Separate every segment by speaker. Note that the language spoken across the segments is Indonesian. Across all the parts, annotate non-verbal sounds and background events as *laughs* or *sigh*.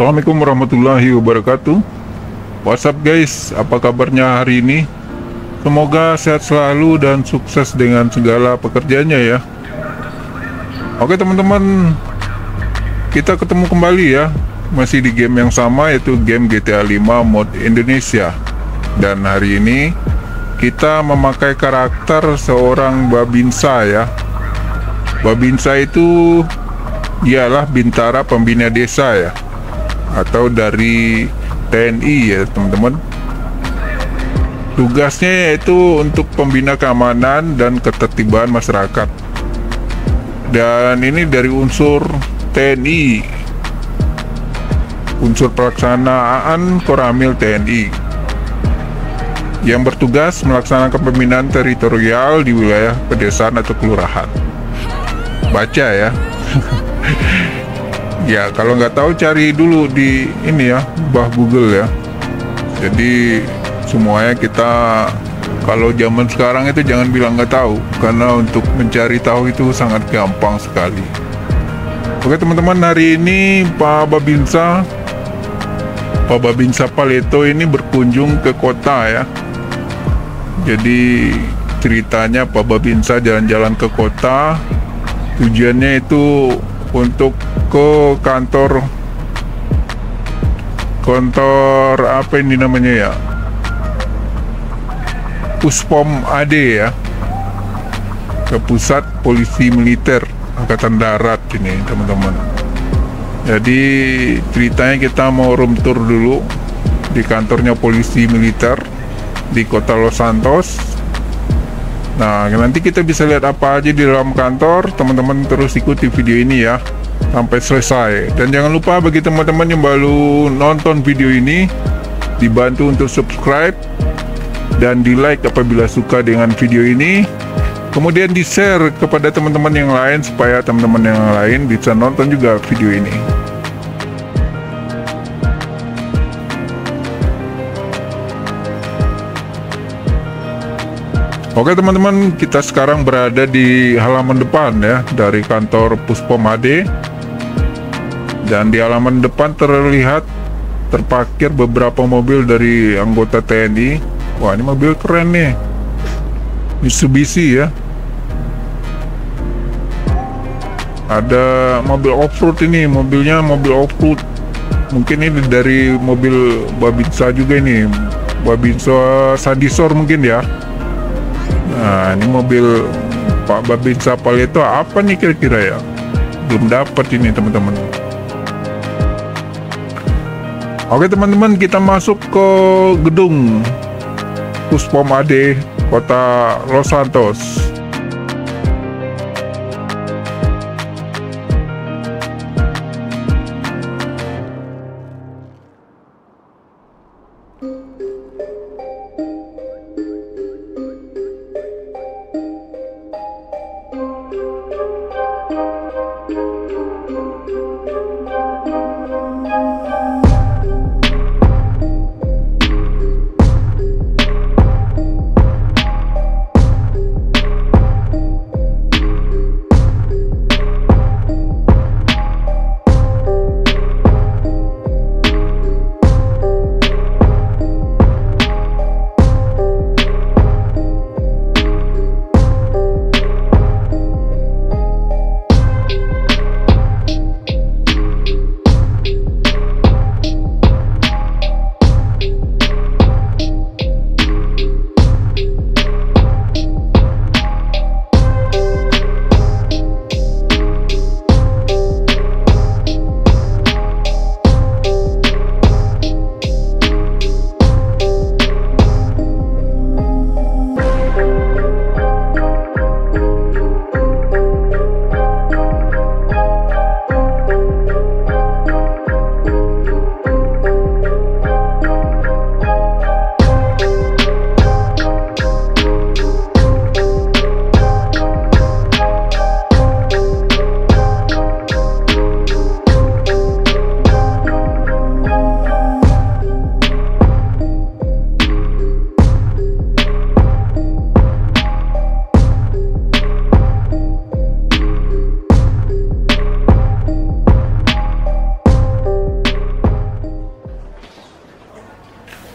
Speaker 1: Assalamualaikum warahmatullahi wabarakatuh. What's up guys, apa kabarnya hari ini? Semoga sehat selalu dan sukses dengan segala pekerjaannya ya. Oke teman-teman. Kita ketemu kembali ya. Masih di game yang sama yaitu game GTA 5 Mode Indonesia. Dan hari ini kita memakai karakter seorang Babinsa ya. Babinsa itu ialah Bintara Pembina Desa ya atau dari TNI ya teman-teman. Tugasnya yaitu untuk pembina keamanan dan ketertiban masyarakat. Dan ini dari unsur TNI unsur pelaksanaan Koramil TNI yang bertugas melaksanakan pembinaan teritorial di wilayah pedesaan atau kelurahan. Baca ya *laughs* ya kalau nggak tahu cari dulu di ini ya bah Google ya. Jadi semuanya kita kalau zaman sekarang itu jangan bilang nggak tahu karena untuk mencari tahu itu sangat gampang sekali. Oke teman-teman hari ini Pak Babinsa Pak Babinsa Paleto ini berkunjung ke kota ya. Jadi ceritanya Pak Babinsa jalan-jalan ke kota. Tujuannya itu untuk ke kantor kantor apa ini namanya ya? Puspom AD ya. Ke pusat polisi militer angkatan darat ini teman-teman. Jadi ceritanya kita mau room tour dulu di kantornya polisi militer di kota Los Santos. Nah, nanti kita bisa lihat apa aja di dalam kantor. Teman-teman terus ikuti video ini ya sampai selesai. Dan jangan lupa bagi teman-teman yang baru nonton video ini dibantu untuk subscribe dan di like apabila suka dengan video ini. Kemudian di share kepada teman-teman yang lain supaya teman-teman yang lain bisa nonton juga video ini. Oke teman-teman, kita sekarang berada di halaman depan ya dari kantor Puspom AD. Dan di halaman depan terlihat terparkir beberapa mobil dari anggota TNI. Wah, ini mobil keren nih. Mitsubishi ya. Ada mobil off-road ini, mobilnya mobil off-road. Mungkin ini dari mobil Babinsa juga ini. Babinsa Sadisor mungkin ya. Nah, ini mobil Pak Babin Sapal itu apa nih kira-kira ya? Belum dapat ini teman-teman. Oke teman-teman kita masuk ke gedung Puspom AD Kota Los Santos.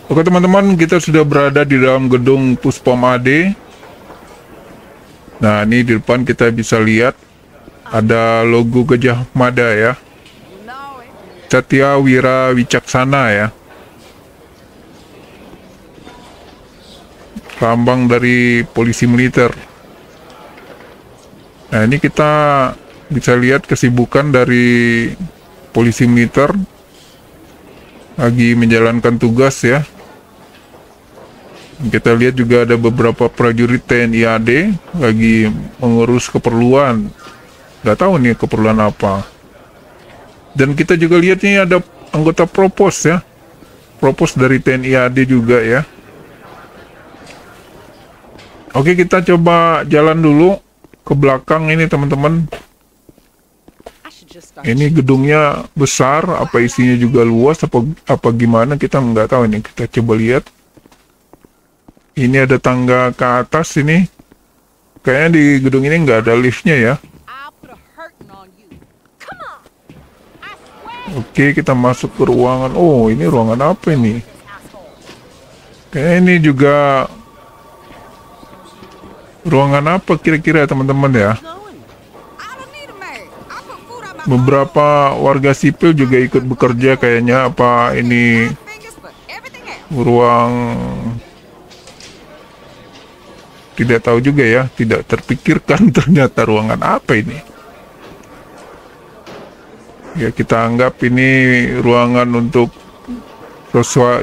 Speaker 1: Oke teman-teman, kita sudah berada di dalam gedung Puspom AD. Nah, ini di depan kita bisa lihat ada logo Gajah Mada ya. Satya Wira Wicaksana ya. Lambang dari polisi militer. Nah, ini kita bisa lihat kesibukan dari polisi militer lagi menjalankan tugas ya kita lihat juga ada beberapa prajurit TNI AD lagi mengurus keperluan. Nggak tahu nih keperluan apa. Dan kita juga lihat ini ada anggota propos ya. Propos dari TNI AD juga ya. Oke kita coba jalan dulu ke belakang ini teman-teman. Ini gedungnya besar apa isinya juga luas apa apa gimana kita nggak tahu ini. Kita coba lihat ini ada tangga ke atas ini. Kayaknya di gedung ini nggak ada liftnya ya. Oke, kita masuk ke ruangan. Oh, ini ruangan apa ini? Kayaknya ini juga ruangan apa kira-kira teman-teman ya? Beberapa warga sipil juga ikut bekerja kayaknya apa ini ruang tidak tahu juga ya, tidak terpikirkan *laughs* ternyata ruangan apa ini. Ya kita anggap ini ruangan untuk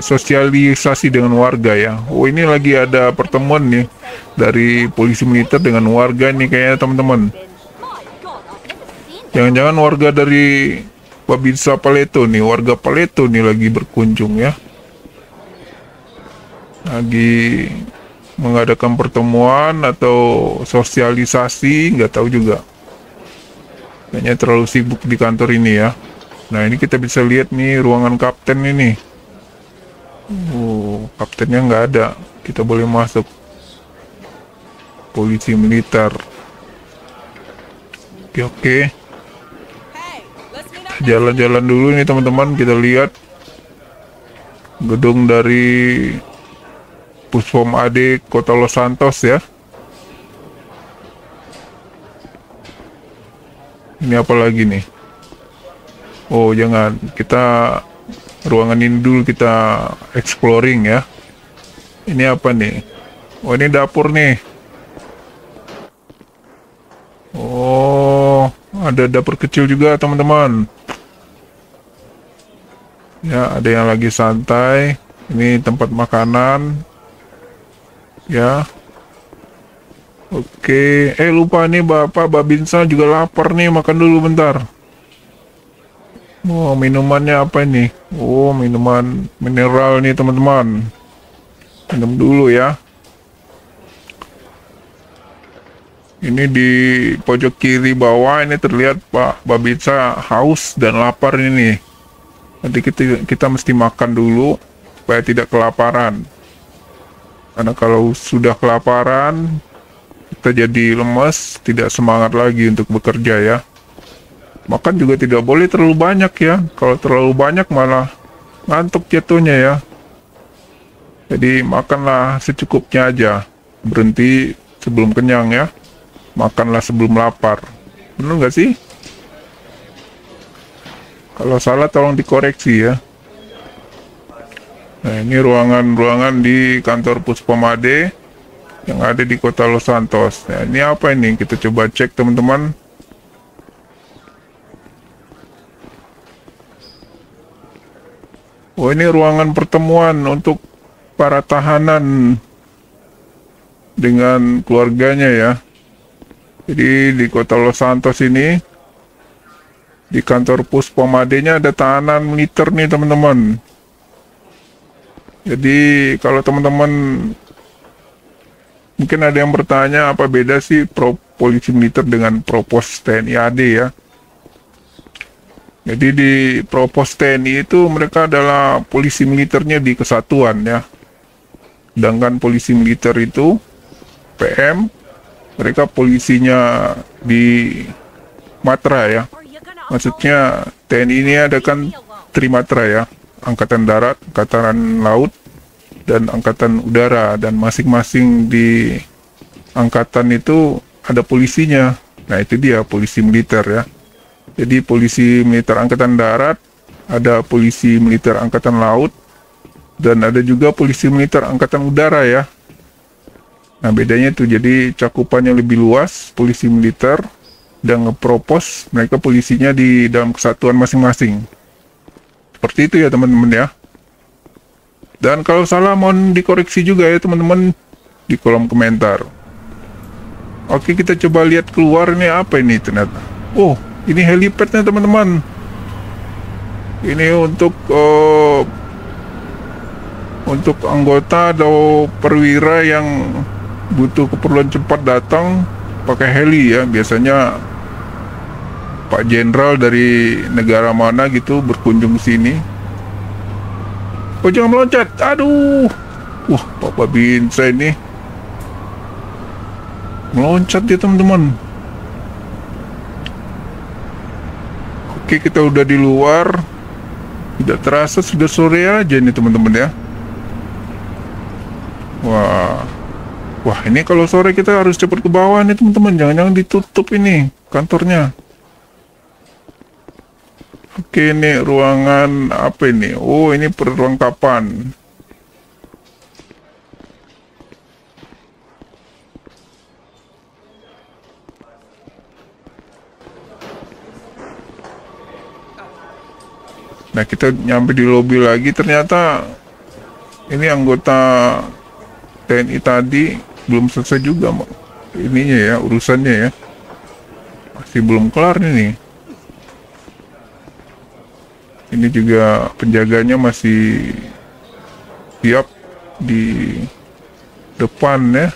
Speaker 1: sosialisasi dengan warga ya. Oh ini lagi ada pertemuan nih dari polisi militer dengan warga nih kayaknya teman-teman. Jangan-jangan warga dari Babinsa Paleto nih, warga Paleto nih lagi berkunjung ya. Lagi mengadakan pertemuan atau sosialisasi nggak tahu juga. Kayaknya terlalu sibuk di kantor ini ya. Nah ini kita bisa lihat nih ruangan kapten ini. Oh kaptennya nggak ada. Kita boleh masuk. Polisi militer. Oke oke. Jalan-jalan dulu nih teman-teman. Kita lihat gedung dari Puspom AD Kota Los Santos ya. Ini apa lagi nih? Oh jangan, kita ruangan ini dulu kita exploring ya. Ini apa nih? Oh ini dapur nih. Oh ada dapur kecil juga teman-teman. Ya ada yang lagi santai. Ini tempat makanan ya Oke, eh lupa nih Bapak Babinsa juga lapar nih, makan dulu bentar. Oh, minumannya apa ini? Oh, minuman mineral nih teman-teman. Minum dulu ya. Ini di pojok kiri bawah ini terlihat Pak Babinsa haus dan lapar ini. Nanti kita kita mesti makan dulu supaya tidak kelaparan. Karena kalau sudah kelaparan, kita jadi lemas, tidak semangat lagi untuk bekerja ya. Makan juga tidak boleh terlalu banyak ya. Kalau terlalu banyak malah ngantuk jatuhnya ya. Jadi makanlah secukupnya aja. Berhenti sebelum kenyang ya. Makanlah sebelum lapar. Benar nggak sih? Kalau salah tolong dikoreksi ya. Nah, ini ruangan-ruangan di kantor Puspomade yang ada di kota Los Santos. Nah, ini apa ini? Kita coba cek teman-teman. Oh, ini ruangan pertemuan untuk para tahanan dengan keluarganya ya. Jadi di kota Los Santos ini di kantor Puspomadenya ada tahanan militer nih teman-teman. Jadi kalau teman-teman mungkin ada yang bertanya apa beda sih pro polisi militer dengan propos TNI AD ya. Jadi di propos TNI itu mereka adalah polisi militernya di kesatuan ya. Sedangkan polisi militer itu PM mereka polisinya di Matra ya. Maksudnya TNI ini ada kan Trimatra ya angkatan darat, angkatan laut, dan angkatan udara dan masing-masing di angkatan itu ada polisinya. Nah, itu dia polisi militer ya. Jadi polisi militer angkatan darat, ada polisi militer angkatan laut dan ada juga polisi militer angkatan udara ya. Nah, bedanya itu jadi cakupannya lebih luas polisi militer dan ngepropos mereka polisinya di dalam kesatuan masing-masing. Seperti itu ya teman-teman ya. Dan kalau salah mohon dikoreksi juga ya teman-teman di kolom komentar. Oke kita coba lihat keluar ini apa ini ternyata. Oh ini helipadnya teman-teman. Ini untuk uh, untuk anggota atau perwira yang butuh keperluan cepat datang pakai heli ya biasanya Pak Jenderal dari negara mana gitu berkunjung sini Oh jangan meloncat. Aduh. Wah, Bapak Binsa ini. Meloncat dia teman-teman. Oke, kita udah di luar. Tidak terasa sudah sore aja nih teman-teman ya. Wah. Wah, ini kalau sore kita harus cepat ke bawah nih teman-teman. Jangan-jangan ditutup ini kantornya. Oke ini ruangan apa ini? Oh ini perlengkapan. Nah kita nyampe di lobi lagi ternyata ini anggota TNI tadi belum selesai juga ininya ya urusannya ya masih belum kelar nih ini juga penjaganya masih siap di depan ya.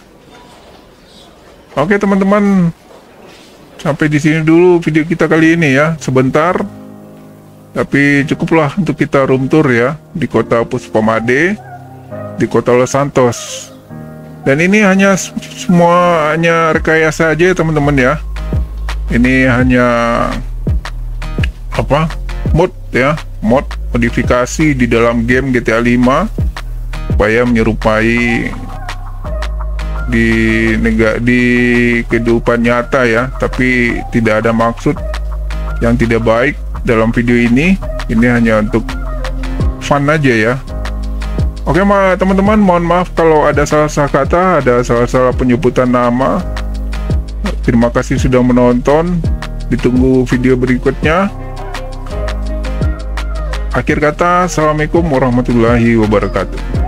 Speaker 1: Oke teman-teman. Sampai di sini dulu video kita kali ini ya. Sebentar. Tapi cukuplah untuk kita room tour ya di kota Puspamade di kota Los Santos. Dan ini hanya semua hanya rekayasa aja teman-teman ya. Ini hanya apa mod ya mod modifikasi di dalam game GTA 5 supaya menyerupai di negara di kehidupan nyata ya. Tapi tidak ada maksud yang tidak baik dalam video ini. Ini hanya untuk fun aja ya. Oke ma teman-teman mohon maaf kalau ada salah-salah kata ada salah-salah penyebutan nama. Terima kasih sudah menonton. Ditunggu video berikutnya Akhir kata, Assalamualaikum warahmatullahi wabarakatuh.